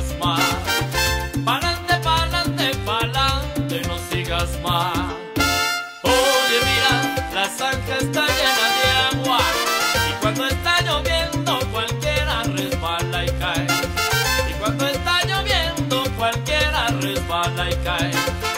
sigas. Pa'lante, pa'lante, pa'lante, no sigas más. Oye, mira, la zanja está llena de agua. Y cuando está lloviendo, cualquiera resbala y cae. Y cuando está lloviendo, cualquiera resbala y cae.